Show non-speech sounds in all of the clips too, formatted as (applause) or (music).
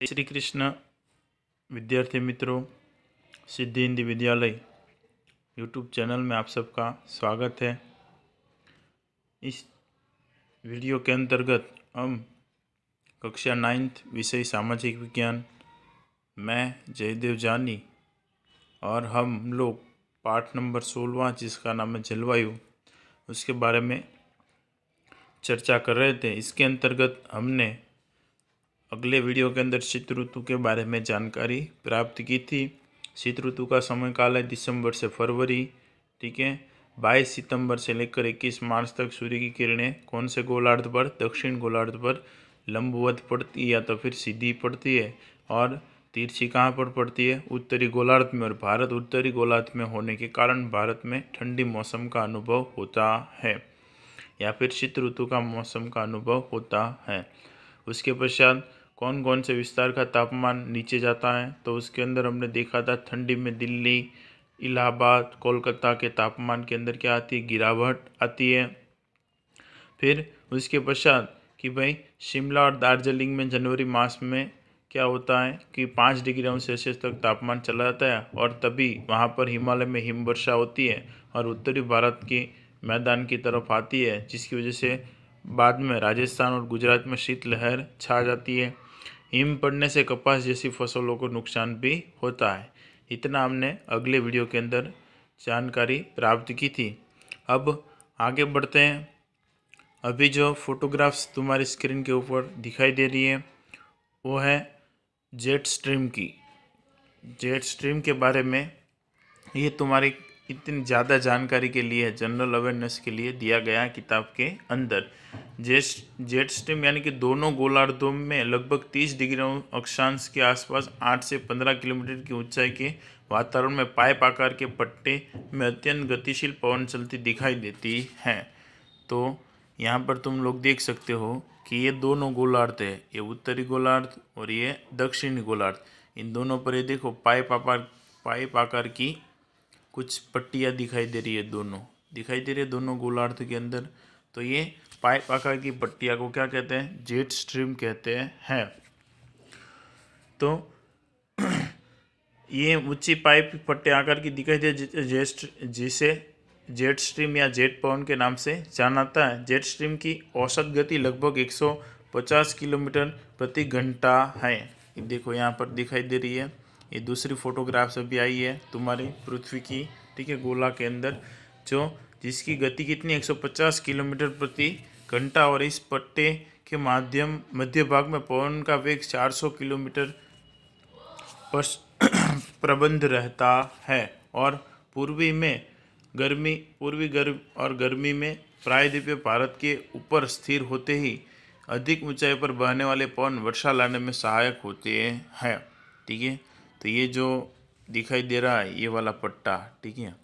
श्री कृष्ण विद्यार्थी मित्रों सिद्धि हिंदी विद्यालय यूट्यूब चैनल में आप सबका स्वागत है। इस वीडियो के अंतर्गत हम कक्षा नाइन्थ विषय सामाजिक विज्ञान, मैं जयदेव जानी और हम लोग पाठ नंबर सोलवा, जिसका नाम है जलवायु, उसके बारे में चर्चा कर रहे थे। इसके अंतर्गत हमने अगले वीडियो के अंदर शीत ऋतु के बारे में जानकारी प्राप्त की थी। शीत ऋतु का समय काल है दिसंबर से फरवरी, ठीक है? बाईस सितंबर से लेकर इक्कीस मार्च तक सूर्य की किरणें कौन से गोलार्ध पर? दक्षिण गोलार्ध पर लंबवत पड़ती या तो फिर सीधी पड़ती है और तिरछी कहाँ पर पड़ती है? उत्तरी गोलार्ध में और भारत उत्तरी गोलार्ध में होने के कारण भारत में ठंडी मौसम का अनुभव होता है या फिर शीत ऋतु का मौसम का अनुभव होता है। उसके पश्चात कौन कौन से विस्तार का तापमान नीचे जाता है? तो उसके अंदर हमने देखा था ठंडी में दिल्ली, इलाहाबाद, कोलकाता के तापमान के अंदर क्या आती है? गिरावट आती है। फिर उसके पश्चात कि भाई, शिमला और दार्जिलिंग में जनवरी मास में क्या होता है कि पाँच डिग्री सेल्सियस तक तापमान चला जाता है और तभी वहाँ पर हिमालय में हिम वर्षा होती है और उत्तरी भारत की मैदान की तरफ़ आती है, जिसकी वजह से बाद में राजस्थान और गुजरात में शीतलहर छा जाती है। हिम पड़ने से कपास जैसी फ़सलों को नुकसान भी होता है। इतना हमने अगले वीडियो के अंदर जानकारी प्राप्त की थी। अब आगे बढ़ते हैं। अभी जो फोटोग्राफ्स तुम्हारी स्क्रीन के ऊपर दिखाई दे रही है, वो है जेट स्ट्रीम की। जेट स्ट्रीम के बारे में ये तुम्हारी इतनी ज़्यादा जानकारी के लिए जनरल अवेयरनेस के लिए दिया गया किताब के अंदर। जेट जेट स्ट्रीम यानी कि दोनों गोलार्धों में लगभग 30 डिग्री अक्षांश के आसपास 8 से 15 किलोमीटर की ऊंचाई के वातावरण में पाइप आकार के पट्टे में अत्यंत गतिशील पवन चलती दिखाई देती है। तो यहाँ पर तुम लोग देख सकते हो कि ये दोनों गोलार्ध है, ये उत्तरी गोलार्ध और ये दक्षिणी गोलार्ध। इन दोनों पर ये देखो, पाइप आकार पाइप आकार की कुछ पट्टियाँ दिखाई दे रही है दोनों। दिखाई दे रही है दोनों गोलार्ध के अंदर। तो ये पाइप आकार की पट्टिया को क्या कहते हैं? जेट स्ट्रीम कहते हैं। तो (clears throat) ये ऊँची पाइप पट्टे आकार की दिखाई दे जेट जिसे जेट स्ट्रीम या जेट पवन के नाम से जाना जाता है। जेट स्ट्रीम की औसत गति लगभग 150 किलोमीटर प्रति घंटा है। देखो यहाँ पर दिखाई दे रही है। ये दूसरी फोटोग्राफ्स अभी आई है तुम्हारी पृथ्वी की, ठीक है, गोला के अंदर, जो जिसकी गति कितनी 150 किलोमीटर प्रति घंटा और इस पट्टे के माध्यम, मध्य भाग में पवन का वेग 400 किलोमीटर पर (clears throat) प्रबंध रहता है। और पूर्वी में गर्मी, पूर्वी गर्म और गर्मी में प्रायद्वीपीय भारत के ऊपर स्थिर होते ही अधिक ऊंचाई पर बहने वाले पवन वर्षा लाने में सहायक होते हैं, ठीक है? तो ये जो दिखाई दे रहा है, ये वाला पट्टा, ठीक है?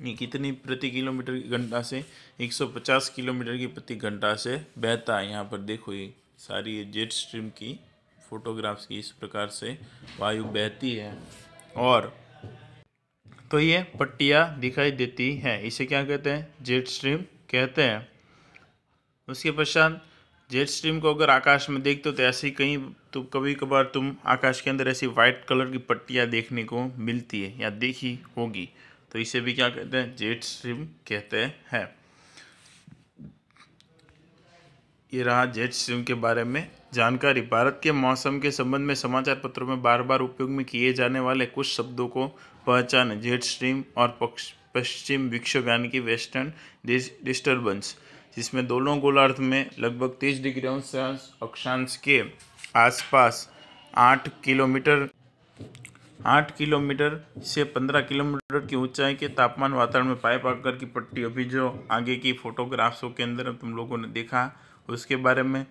ये कितनी प्रति किलोमीटर घंटा से? 150 किलोमीटर की प्रति घंटा से बहता है यहाँ पर। देखो ये सारी ये जेट स्ट्रीम की फोटोग्राफ्स की इस प्रकार से वायु बहती है। और तो ये पट्टियाँ दिखाई देती हैं। इसे क्या कहते हैं? जेट स्ट्रीम कहते हैं। उसके पश्चात जेट स्ट्रीम को अगर आकाश में देखते हो तो ऐसे ही कहीं तो कभी कभार तुम आकाश के अंदर ऐसी वाइट कलर की पट्टियाँ देखने को मिलती है या देखी होगी। तो इसे भी क्या कहते हैं? जेट स्ट्रीम कहते हैं। ये रहा जेट स्ट्रीम के बारे में जानकारी। भारत के मौसम के संबंध में समाचार पत्रों में बार बार उपयोग में किए जाने वाले कुछ शब्दों को पहचान। जेट स्ट्रीम और पश्चिम विक्षोभ यानी कि वेस्टर्न डिस्टर्बेंस। जिसमें दोनों गोलार्ध में लगभग तीस डिग्री अक्षांश के आसपास आठ किलोमीटर आठ किलोमीटर से पंद्रह किलोमीटर की ऊंचाई के तापमान वातावरण में पाइप आकर की पट्टी। अभी जो आगे की फोटोग्राफ्सों के अंदर तुम लोगों ने देखा, उसके बारे में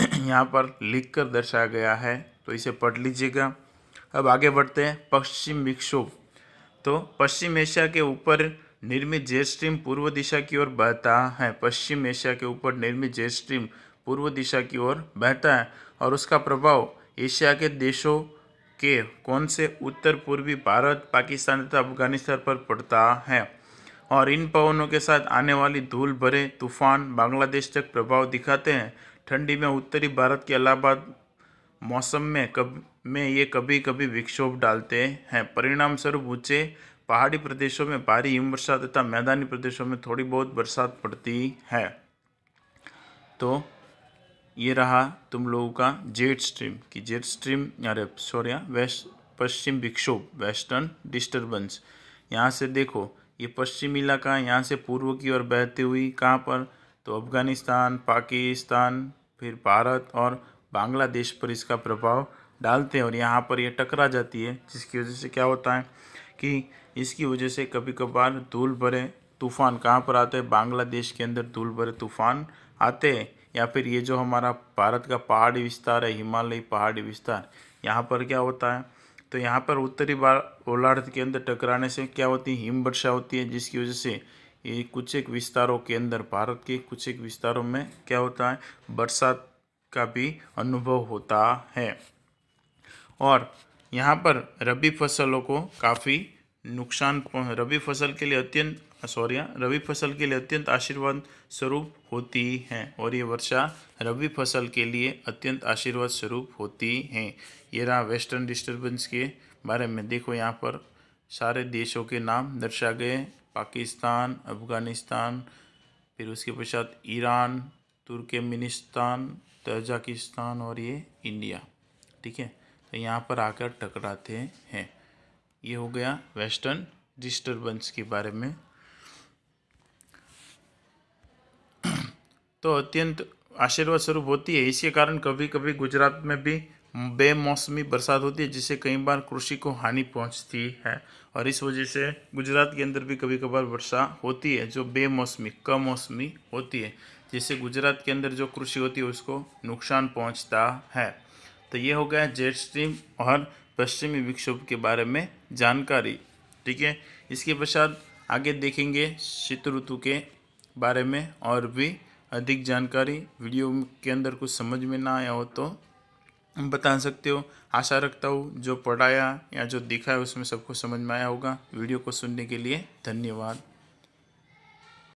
(clears throat) यहाँ पर लिख कर दर्शाया गया है तो इसे पढ़ लीजिएगा। अब आगे बढ़ते हैं, पश्चिम विक्षोभ। तो पश्चिम एशिया के ऊपर निर्मित जेट स्ट्रीम पूर्व दिशा की ओर बहता है। पश्चिम एशिया के ऊपर निर्मित जेट स्ट्रीम पूर्व दिशा की ओर बहता है और उसका प्रभाव एशिया के देशों के कौन से उत्तर, पूर्वी भारत, पाकिस्तान तथा अफ़गानिस्तान पर पड़ता है और इन पवनों के साथ आने वाली धूल भरे तूफ़ान बांग्लादेश तक प्रभाव दिखाते हैं। ठंडी में उत्तरी भारत के इलाहाबाद मौसम में कब, में ये कभी कभी विक्षोभ डालते हैं। परिणाम स्वरूप ऊँचे पहाड़ी प्रदेशों में भारी हिमवर्षा तथा मैदानी प्रदेशों में थोड़ी बहुत बरसात पड़ती है। तो ये रहा तुम लोगों का जेट स्ट्रीम कि जेट स्ट्रीम, अरे सॉरी वेस्ट, पश्चिम विक्षोभ, वेस्टर्न डिस्टर्बेंस। यहाँ से देखो, ये पश्चिम इलाका यहाँ से पूर्व की ओर बहती हुई कहाँ पर? तो अफ़गानिस्तान, पाकिस्तान, फिर भारत और बांग्लादेश पर इसका प्रभाव डालते हैं और यहाँ पर ये टकरा जाती है, जिसकी वजह से क्या होता है? कि इसकी वजह से कभी कभार धूल भरे तूफ़ान कहाँ पर आते हैं? बांग्लादेश के अंदर धूल भरे तूफ़ान आते हैं? या फिर ये जो हमारा भारत का पहाड़ी विस्तार है, हिमालयी पहाड़ी विस्तार, यहाँ पर क्या होता है? तो यहाँ पर उत्तरी गोलार्ध के अंदर टकराने से क्या होती है? हिम वर्षा होती है, जिसकी वजह से ये कुछ एक विस्तारों के अंदर, भारत के कुछ एक विस्तारों में क्या होता है? बरसात का भी अनुभव होता है। और यहाँ पर रबी फ़सलों को काफ़ी नुकसान रबी फ़सल के लिए अत्यंत, सॉरी रबी फ़सल के लिए अत्यंत आशीर्वाद स्वरूप होती हैं और ये वर्षा रबी फ़सल के लिए अत्यंत आशीर्वाद स्वरूप होती हैं। ये रहा वेस्टर्न डिस्टर्बेंस के बारे में। देखो यहाँ पर सारे देशों के नाम दर्शा गए पाकिस्तान, अफ़गानिस्तान, फिर उसके पश्चात ईरान, तुर्कमेनिस्तान, तजाकिस्तान और ये इंडिया। ठीक है? यहाँ पर आकर टकराते हैं। ये हो गया वेस्टर्न डिस्टर्बेंस के बारे में। तो अत्यंत आशीर्वाद स्वरूप होती है। इसी कारण कभी कभी गुजरात में भी बेमौसमी बरसात होती है, जिससे कई बार कृषि को हानि पहुँचती है। और इस वजह से गुजरात के अंदर भी कभी कभार वर्षा होती है, जो बेमौसमी कम मौसमी होती है, जिससे गुजरात के अंदर जो कृषि होती है, उसको नुकसान पहुँचता है। तो ये हो गया जेट स्ट्रीम और पश्चिमी विक्षोभ के बारे में जानकारी। ठीक है? इसके पश्चात आगे देखेंगे शीत ऋतु के बारे में और भी अधिक जानकारी। वीडियो के अंदर कुछ समझ में ना आया हो तो बता सकते हो। आशा रखता हूँ जो पढ़ाया या जो दिखा है उसमें सबको समझ में आया होगा। वीडियो को सुनने के लिए धन्यवाद।